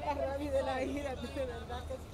la rabia de la ira, de verdad que sí.